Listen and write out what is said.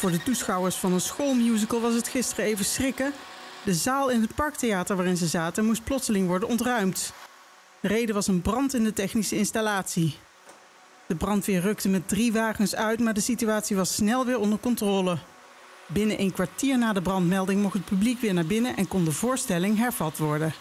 Voor de toeschouwers van een schoolmusical was het gisteren even schrikken. De zaal in het parktheater waarin ze zaten moest plotseling worden ontruimd. De reden was een brand in de technische installatie. De brandweer rukte met drie wagens uit, maar de situatie was snel weer onder controle. Binnen een kwartier na de brandmelding mocht het publiek weer naar binnen en kon de voorstelling hervat worden.